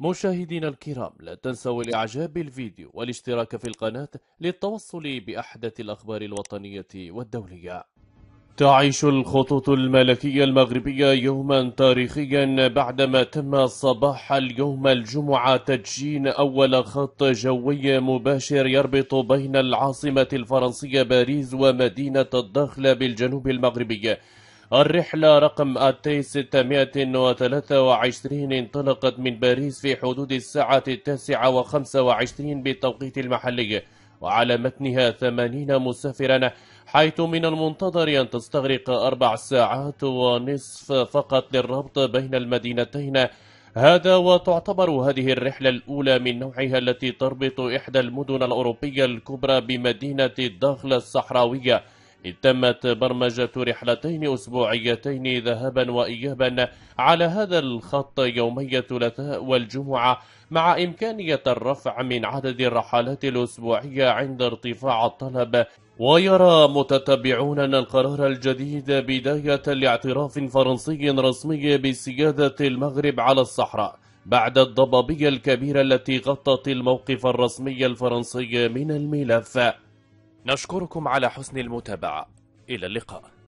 مشاهدينا الكرام لا تنسوا الاعجاب بالفيديو والاشتراك في القناة للتوصل بأحدث الأخبار الوطنية والدولية. تعيش الخطوط الملكية المغربية يوما تاريخيا بعدما تم صباح اليوم الجمعة تدشين أول خط جوي مباشر يربط بين العاصمة الفرنسية باريس ومدينة الداخلة بالجنوب المغربي. الرحلة رقم أتي 623 انطلقت من باريس في حدود الساعة التاسعة وخمسة وعشرين بالتوقيت المحلي وعلى متنها ثمانين مسافرا حيث من المنتظر أن تستغرق أربع ساعات ونصف فقط للربط بين المدينتين. هذا وتعتبر هذه الرحلة الأولى من نوعها التي تربط إحدى المدن الأوروبية الكبرى بمدينة الداخل الصحراوية. إذ تمت برمجة رحلتين أسبوعيتين ذهابا وإيابا على هذا الخط يومي الثلاثاء والجمعة مع إمكانية الرفع من عدد الرحلات الأسبوعية عند ارتفاع الطلب. ويرى متتبعون أن القرار الجديد بداية لاعتراف فرنسي رسمي بسيادة المغرب على الصحراء بعد الضبابية الكبيرة التي غطت الموقف الرسمي الفرنسي من الملف. نشكركم على حسن المتابعة. إلى اللقاء.